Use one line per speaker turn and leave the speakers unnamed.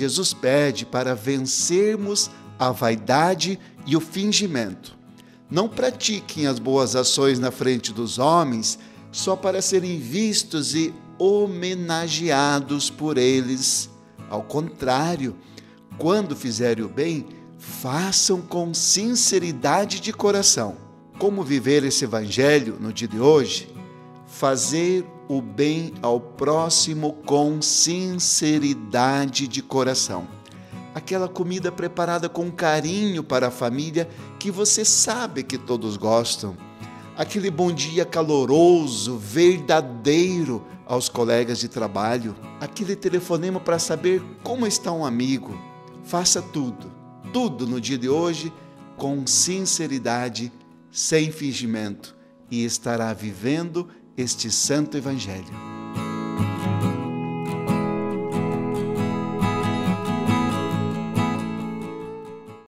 Jesus pede para vencermos a vaidade e o fingimento. Não pratiquem as boas ações na frente dos homens só para serem vistos e homenageados por eles. Ao contrário, quando fizerem o bem, façam com sinceridade de coração. Como viver esse evangelho no dia de hoje? Fazer o bem ao próximo com sinceridade de coração. Aquela comida preparada com carinho para a família que você sabe que todos gostam. Aquele bom dia caloroso, verdadeiro aos colegas de trabalho. Aquele telefonema para saber como está um amigo. Faça tudo, tudo no dia de hoje com sinceridade, sem fingimento e estará vivendo este santo evangelho.